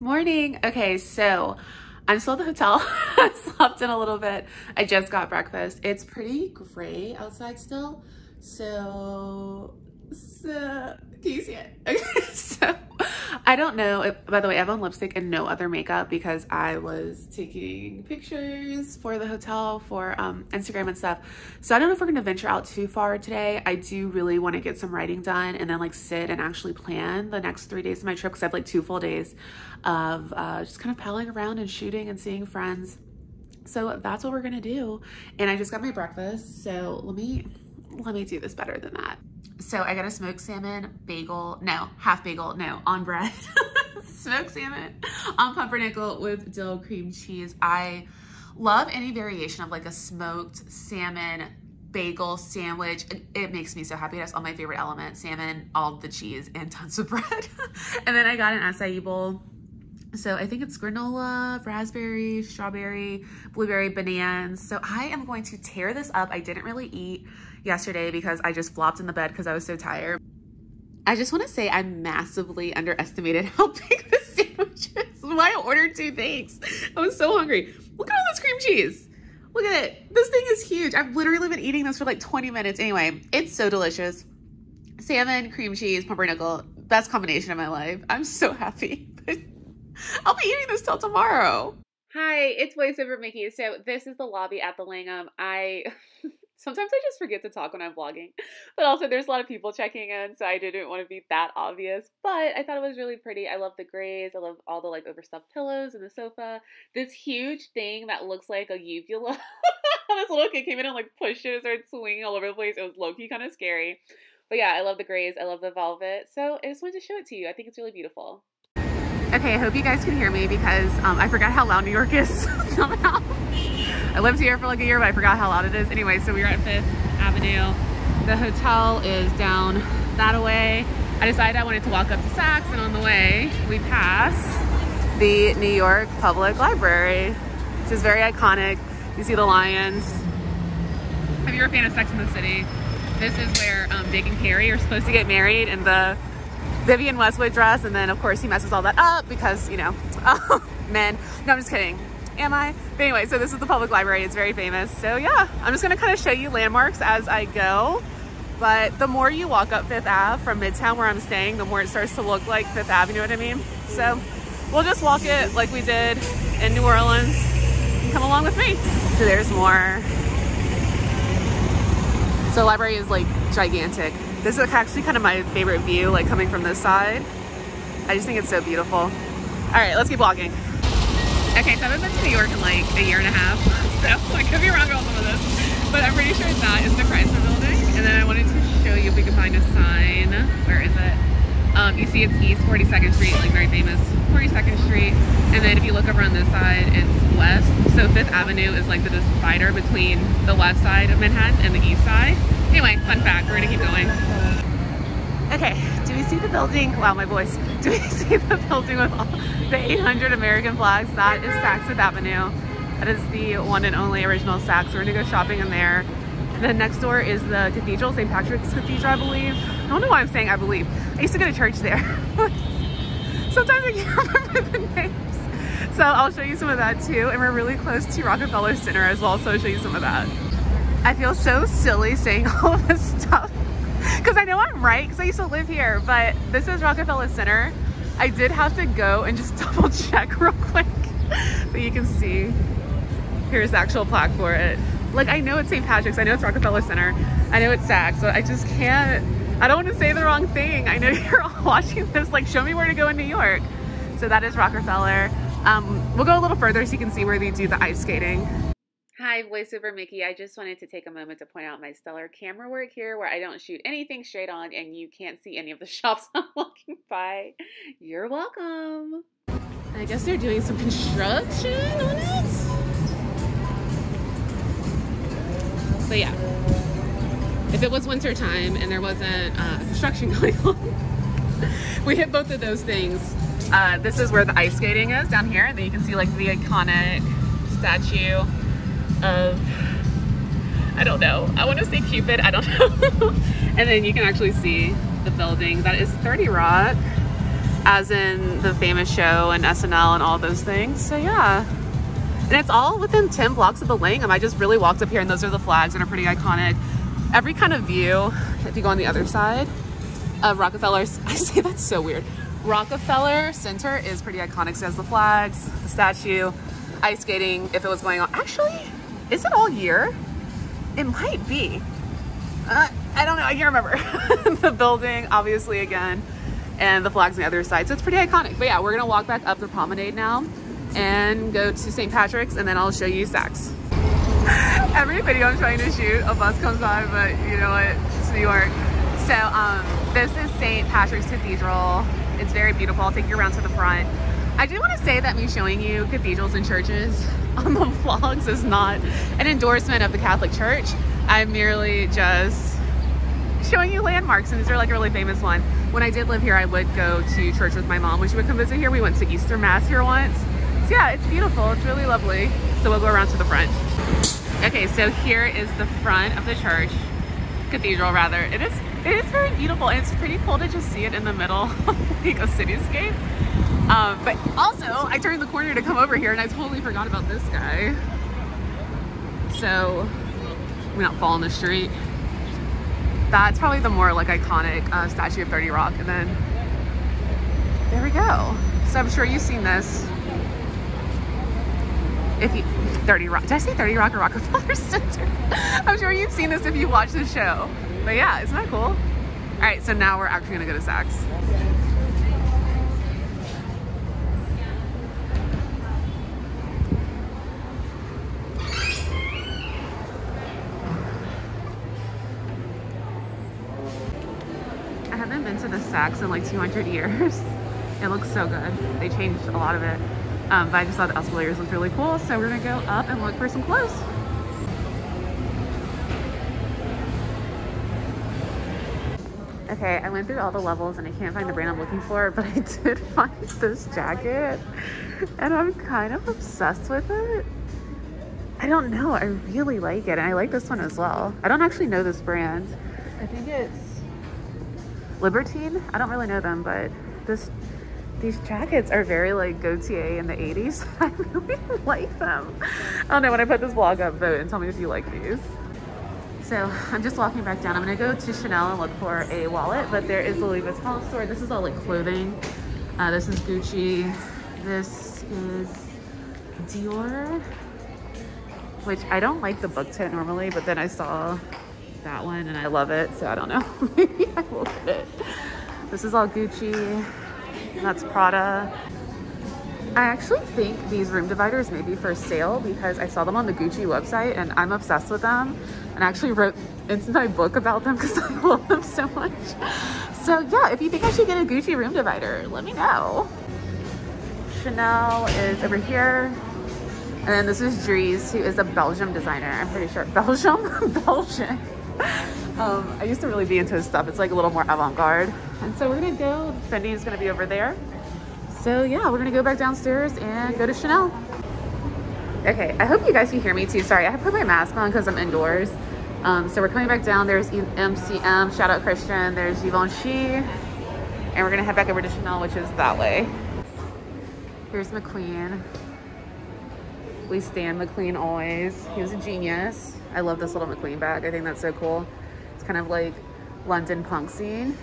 Morning. Okay, so I'm still at the hotel. I slept in a little bit. I just got breakfast. It's pretty gray outside still. So, so can you see it? Okay, so I don't know. By the way, I have on lipstick and no other makeup because I was taking pictures for the hotel for um, Instagram and stuff. So I don't know if we're gonna venture out too far today. I do really want to get some writing done and then like sit and actually plan the next three days of my trip because I have like two full days of uh, just kind of palling around and shooting and seeing friends. So that's what we're gonna do. And I just got my breakfast. So let me let me do this better than that. So I got a smoked salmon bagel, no, half bagel, no, on bread. smoked salmon on pumpernickel with dill cream cheese. I love any variation of like a smoked salmon bagel sandwich. It, makes me so happy. That's all my favorite elements, salmon, all the cheese, and tons of bread. and then I got an acai bowl so I think it's granola, raspberry, strawberry, blueberry, bananas. So I am going to tear this up. I didn't really eat yesterday because I just flopped in the bed because I was so tired. I just want to say I massively underestimated how big this sandwich is. Why I ordered two things. I was so hungry. Look at all this cream cheese. Look at it. This thing is huge. I've literally been eating this for like 20 minutes. Anyway, it's so delicious. Salmon, cream cheese, pumpernickel. Best combination of my life. I'm so happy. I'll be eating this till tomorrow. Hi, it's voiceover Mickey. So this is the lobby at the Langham. I sometimes I just forget to talk when I'm vlogging, but also there's a lot of people checking in, so I didn't want to be that obvious. But I thought it was really pretty. I love the grays. I love all the like overstuffed pillows and the sofa. This huge thing that looks like a uvula. this little kid came in and like pushed it and started swinging all over the place. It was low key kind of scary. But yeah, I love the grays. I love the velvet. So I just wanted to show it to you. I think it's really beautiful. Okay, I hope you guys can hear me because um, I forgot how loud New York is somehow. I lived here for like a year, but I forgot how loud it is. Anyway, so we are at Fifth Avenue. The hotel is down that way. I decided I wanted to walk up to Saks and on the way we pass the New York Public Library, which is very iconic. You see the lions. If you're a fan of Sex and the City, this is where um, Big and Carrie are supposed to get married and the Vivienne Westwood dress. And then of course he messes all that up because, you know, oh, men. No, I'm just kidding. Am I? But anyway, so this is the public library. It's very famous. So yeah, I'm just gonna kind of show you landmarks as I go. But the more you walk up Fifth Ave from Midtown where I'm staying, the more it starts to look like Fifth Avenue, you know what I mean? So we'll just walk it like we did in New Orleans come along with me. So there's more. So the library is like gigantic. This is actually kind of my favorite view, like coming from this side. I just think it's so beautiful. All right, let's keep walking. Okay, so I haven't been to New York in like a year and a half, so I could be wrong about some of this, but I'm pretty sure that is the Chrysler Building. And then I wanted to show you if we could find a sign. Where is it? Um, you see it's East 42nd Street, like very famous 42nd Street. And then if you look over on this side, it's West. So Fifth Avenue is like the divider between the west side of Manhattan and the east side. Anyway, fun fact, we're gonna keep going. Okay, do we see the building? Wow, my voice. Do we see the building with all the 800 American flags? That is Saks Fifth Avenue. That is the one and only original Saks. We're gonna go shopping in there. Then next door is the cathedral, St. Patrick's Cathedral, I believe. I don't know why I'm saying I believe. I used to go to church there. Sometimes I can't remember the names. So I'll show you some of that too. And we're really close to Rockefeller Center as well, so I'll show you some of that. I feel so silly saying all this stuff because I know I'm right because I used to live here, but this is Rockefeller Center. I did have to go and just double check real quick, but you can see here's the actual plaque for it. Like I know it's St. Patrick's, I know it's Rockefeller Center, I know it's Saks, but I just can't, I don't want to say the wrong thing. I know you're all watching this, like show me where to go in New York. So that is Rockefeller. Um, we'll go a little further so you can see where they do the ice skating. Hi, voiceover Mickey. I just wanted to take a moment to point out my stellar camera work here where I don't shoot anything straight on and you can't see any of the shops I'm walking by. You're welcome. I guess they're doing some construction on it. But yeah, if it was winter time and there wasn't uh, construction going on, we hit both of those things. Uh, this is where the ice skating is down here. And then you can see like the iconic statue of, I don't know, I want to say Cupid, I don't know. and then you can actually see the building. That is 30 Rock. as in the famous show and SNL and all those things. So yeah. And it's all within 10 blocks of the Langham. I just really walked up here and those are the flags and are pretty iconic. Every kind of view, if you go on the other side of Rockefeller, I say that's so weird. Rockefeller Center is pretty iconic. So it has the flags, the statue, ice skating, if it was going on. Actually, is it all year? It might be. Uh, I don't know, I can't remember. the building, obviously, again, and the flags on the other side. So it's pretty iconic. But yeah, we're gonna walk back up the promenade now and go to St. Patrick's and then I'll show you Saks. Every video I'm trying to shoot, a bus comes by, but you know what, it's New York. So um, this is St. Patrick's Cathedral. It's very beautiful. I'll take you around to the front. I do want to say that me showing you cathedrals and churches on the vlogs is not an endorsement of the Catholic Church. I'm merely just showing you landmarks and these are like a really famous one. When I did live here, I would go to church with my mom when she would come visit here. We went to Easter Mass here once so yeah, it's beautiful. It's really lovely. So we'll go around to the front. Okay, so here is the front of the church, cathedral rather. It is it is very beautiful and it's pretty cool to just see it in the middle of like a cityscape. Um, but also, I turned the corner to come over here and I totally forgot about this guy. So, we not fall in the street. That's probably the more like iconic uh, statue of 30 Rock. And then, there we go. So I'm sure you've seen this if you 30 Rock. Did I say 30 Rock or Rockefeller Center? I'm sure you've seen this if you watch the show. But yeah, isn't that cool? All right, so now we're actually gonna go to Saks. I haven't been to the Saks in like 200 years. It looks so good. They changed a lot of it. Um, but I just thought the escalators looked really cool. So we're gonna go up and look for some clothes. Okay, I went through all the levels and I can't find the brand I'm looking for, but I did find this jacket and I'm kind of obsessed with it. I don't know, I really like it and I like this one as well. I don't actually know this brand. I think it's Libertine. I don't really know them, but this these jackets are very like Gaultier in the 80s. I really like them. I don't know, when I put this vlog up, vote and tell me if you like these. So I'm just walking back down. I'm gonna go to Chanel and look for a wallet, but there is a Louis Vuitton store. This is all like clothing. Uh, this is Gucci. This is Dior, which I don't like the Book Tote normally, but then I saw that one and I love it. So I don't know, maybe I will get it. This is all Gucci. That's Prada. I actually think these room dividers may be for sale because I saw them on the Gucci website and I'm obsessed with them. And I actually wrote into my book about them because I love them so much. So yeah, if you think I should get a Gucci room divider, let me know. Chanel is over here. And then this is Dries, who is a Belgium designer. I'm pretty sure. Belgium? Belgian. Um, I used to really be into his stuff. It's like a little more avant-garde. And so we're gonna go, Fendi is gonna be over there. So yeah, we're gonna go back downstairs and go to Chanel. Okay, I hope you guys can hear me too. Sorry, I put my mask on because I'm indoors. Um, so we're coming back down. There's MCM, shout out Christian. There's Givenchy. And we're gonna head back over to Chanel, which is that way. Here's McQueen. We stand McQueen always. He was a genius. I love this little McQueen bag. I think that's so cool. It's kind of like London punk scene.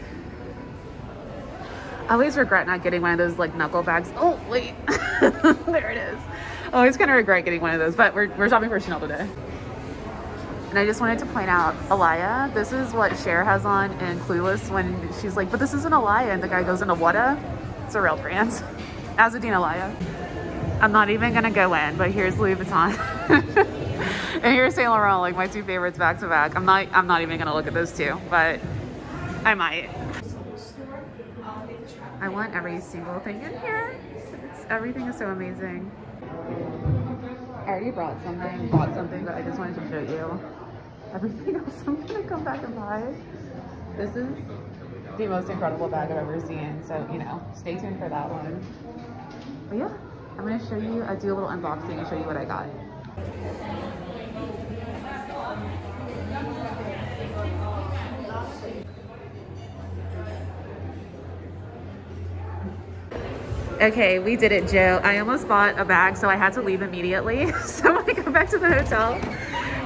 I always regret not getting one of those like knuckle bags. Oh, wait. there it is. I always kind of regret getting one of those, but we're, we're shopping for Chanel today. And I just wanted to point out, Alaïa, this is what Cher has on in Clueless when she's like, but this isn't Alaïa. And the guy goes into Wada. It's a real brand. Azzedine Alaïa. I'm not even gonna go in, but here's Louis Vuitton. and here's Saint Laurent, like my two favorites back to back. I'm not I'm not even gonna look at those two, but I might. I want every single thing in here. It's, everything is so amazing. I already brought something, bought something, but I just wanted to show you everything else I'm gonna come back and buy. This is the most incredible bag I've ever seen. So, you know, stay tuned for that one. But yeah, I'm gonna show you, I do a little unboxing and show you what I got. Okay, we did it, Joe. I almost bought a bag, so I had to leave immediately. so I go back to the hotel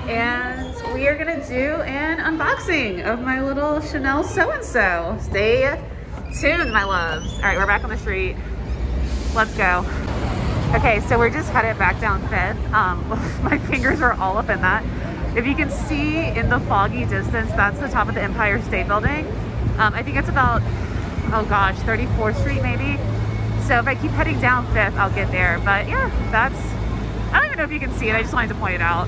and we are gonna do an unboxing of my little Chanel so-and-so. Stay tuned, my loves. All right, we're back on the street. Let's go. Okay, so we're just headed back down Fifth. Um, my fingers are all up in that. If you can see in the foggy distance, that's the top of the Empire State Building. Um, I think it's about, oh gosh, 34th Street maybe. So if I keep heading down 5th, I'll get there. But yeah, that's, I don't even know if you can see it. I just wanted to point it out.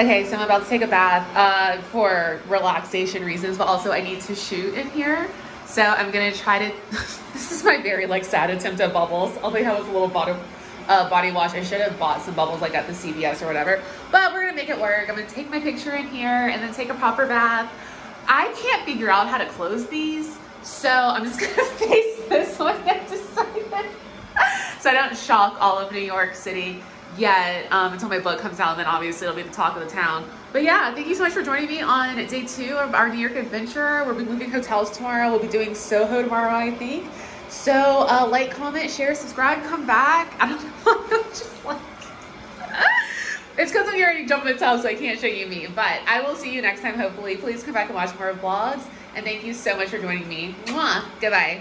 Okay, so I'm about to take a bath uh, for relaxation reasons, but also I need to shoot in here. So I'm gonna try to, this is my very like sad attempt at bubbles. They have is a little bottom uh, body wash. I should have bought some bubbles like at the CVS or whatever, but we're gonna make it work. I'm gonna take my picture in here and then take a proper bath. I can't figure out how to close these, so I'm just gonna face this one and decide so I don't shock all of New York City yet um, until my book comes out and then obviously it'll be the talk of the town. But yeah, thank you so much for joining me on day two of our New York adventure. We'll be moving hotels tomorrow. We'll be doing Soho tomorrow, I think. So uh, like, comment, share, subscribe, come back. I don't know, I'm just like... It's because I'm already jumping tub, so I can't show you me. But I will see you next time, hopefully. Please come back and watch more vlogs. And thank you so much for joining me. Mwah. Goodbye.